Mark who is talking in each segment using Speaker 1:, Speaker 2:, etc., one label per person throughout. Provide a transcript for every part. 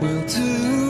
Speaker 1: will do.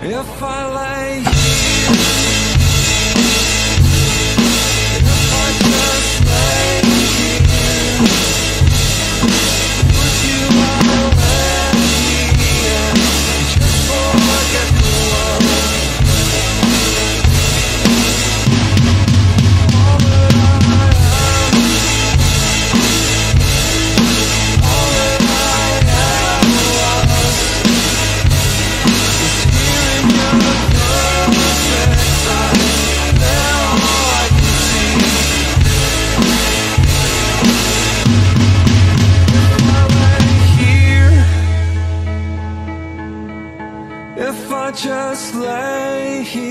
Speaker 1: If I lay if I just lay here.